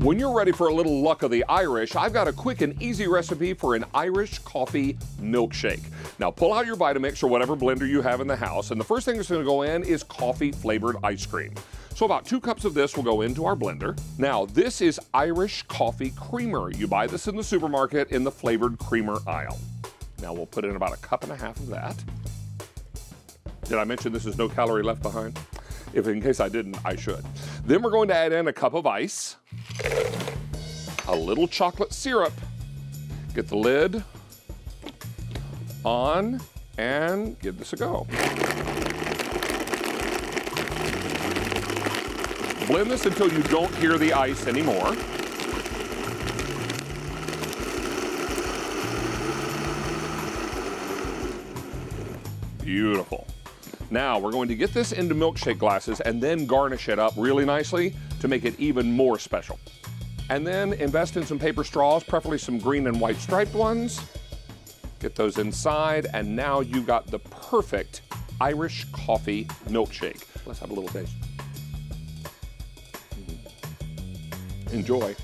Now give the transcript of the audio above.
When you're ready for a little luck of the Irish, I've got a quick and easy recipe for an Irish coffee milkshake. Now pull out your Vitamix or whatever blender you have in the house, and the first thing that's gonna go in is coffee flavored ice cream. So about two cups of this will go into our blender. Now this is Irish coffee creamer. You buy this in the supermarket in the flavored creamer aisle. Now we'll put in about a cup and a half of that. Did I mention this is no calorie left behind? If in case I didn't, I should. Then we're going to add in a cup of ice, a little chocolate syrup, get the lid on, and give this a go. Blend this until you don't hear the ice anymore. Beautiful. Now we're going to get this into milkshake glasses and then garnish it up really nicely to make it even more special. And then invest in some paper straws, preferably some green and white striped ones. Get those inside, and now you've got the perfect Irish coffee milkshake. Let's have a little taste. Mm-hmm. Enjoy.